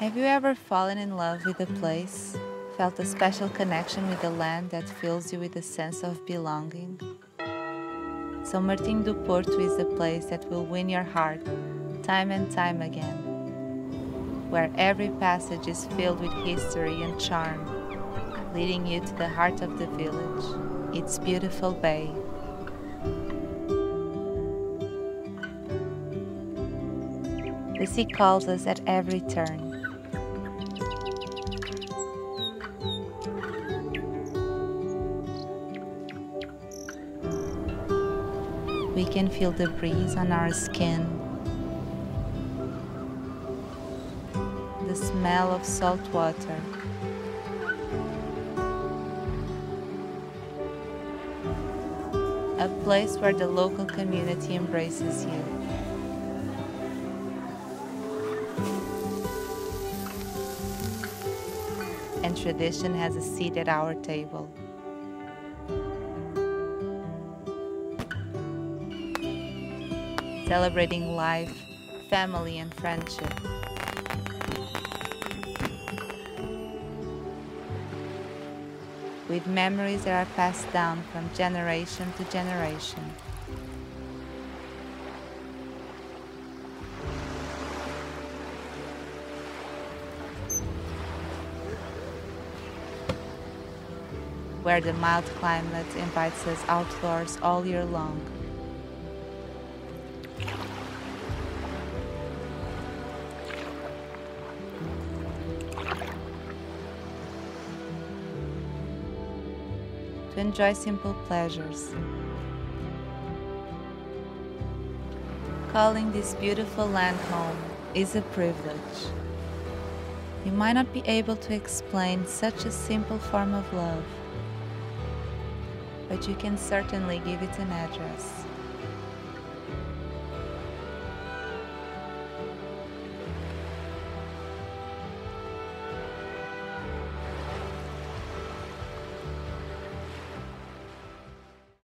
Have you ever fallen in love with a place? Felt a special connection with the land that fills you with a sense of belonging? São Martinho do Porto is a place that will win your heart time and time again, where every passage is filled with history and charm, leading you to the heart of the village, its beautiful bay. The sea calls us at every turn. We can feel the breeze on our skin, the smell of salt water. A place where the local community embraces you. And tradition has a seat at our table. Celebrating life, family, and friendship. With memories that are passed down from generation to generation. Where the mild climate invites us outdoors all year long. To enjoy simple pleasures. Calling this beautiful land home is a privilege. You might not be able to explain such a simple form of love, but you can certainly give it an address.